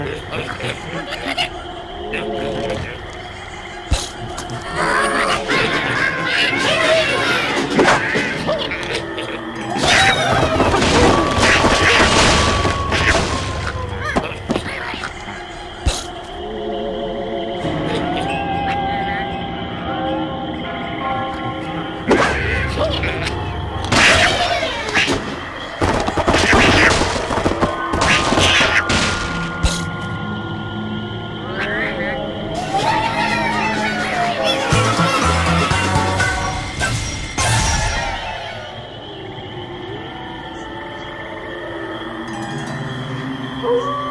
Okay. Oh.